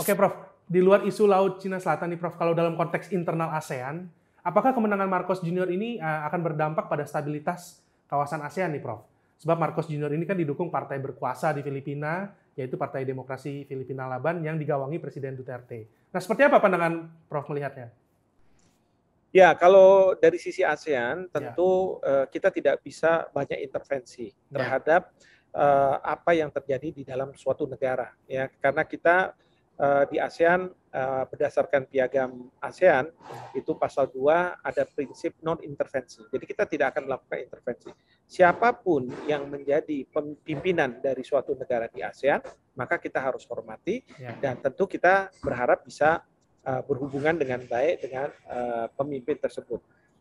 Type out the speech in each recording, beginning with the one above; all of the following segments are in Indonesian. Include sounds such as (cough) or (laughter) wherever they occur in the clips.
Oke, Prof. Di luar isu Laut Cina Selatan nih, Prof, kalau dalam konteks internal ASEAN, apakah kemenangan Marcos Junior ini uh, akan berdampak pada stabilitas kawasan ASEAN nih, Prof? Sebab Marcos Junior ini kan didukung partai berkuasa di Filipina, yaitu Partai Demokrasi Filipina Laban yang digawangi Presiden Duterte. Nah, seperti apa pandangan Prof melihatnya? Ya, kalau dari sisi ASEAN tentu ya. uh, kita tidak bisa banyak intervensi ya. terhadap uh, apa yang terjadi di dalam suatu negara, ya, karena kita uh, di ASEAN uh, berdasarkan piagam ASEAN itu pasal 2 ada prinsip non intervensi. Jadi kita tidak akan melakukan intervensi. Siapa pun yang menjadi pimpinan dari suatu negara di ASEAN, maka kita harus hormati ya. dan tentu kita berharap bisa uh, berhubungan dengan baik dengan uh, pemimpin tersebut.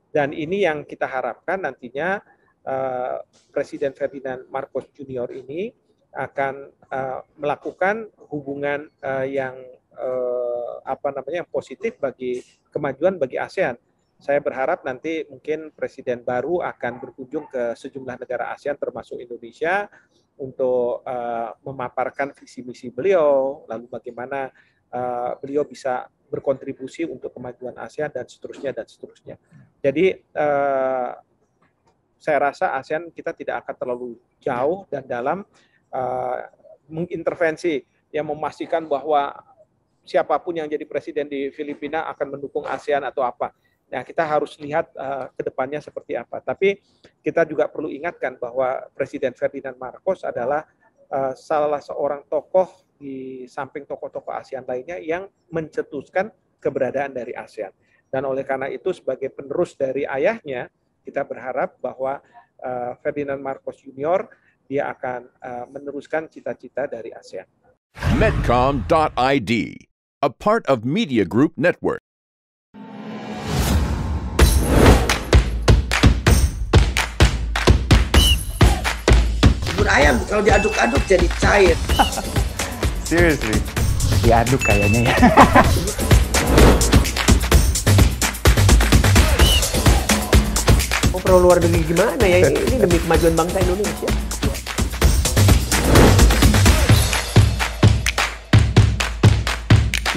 Dan ini yang kita harapkan nantinya uh, Presiden Ferdinand Marcos Junior ini akan uh, melakukan hubungan uh, yang uh, apa namanya yang positif bagi kemajuan bagi ASEAN. Saya berharap nanti mungkin presiden baru akan berkunjung ke sejumlah negara ASEAN termasuk Indonesia untuk uh, memaparkan visi misi beliau, lalu bagaimana uh, beliau bisa berkontribusi untuk kemajuan ASEAN dan seterusnya dan seterusnya. Jadi uh, saya rasa ASEAN kita tidak akan terlalu jauh dan dalam uh, mengintervensi yang memastikan bahwa siapa pun yang jadi presiden di Filipina akan mendukung ASEAN atau apa. Nah, kita harus lihat uh, ke depannya seperti apa. Tapi kita juga perlu ingatkan bahwa Presiden Ferdinand Marcos adalah uh, salah seorang tokoh di samping tokoh-tokoh ASEAN lainnya yang mencetuskan keberadaan dari ASEAN. Dan oleh karena itu sebagai penerus dari ayahnya, kita berharap bahwa uh, Ferdinand Marcos Junior dia akan uh, meneruskan cita-cita dari ASEAN. Medcom.id, a part of Media Group Network. Bubur ayam kalau diaduk-aduk jadi cair. (laughs) Seriously? Diaduk kayaknya ya. oh, perlu luar negeri gimana ya? Ini, ini demi kemajuan bangsa Indonesia.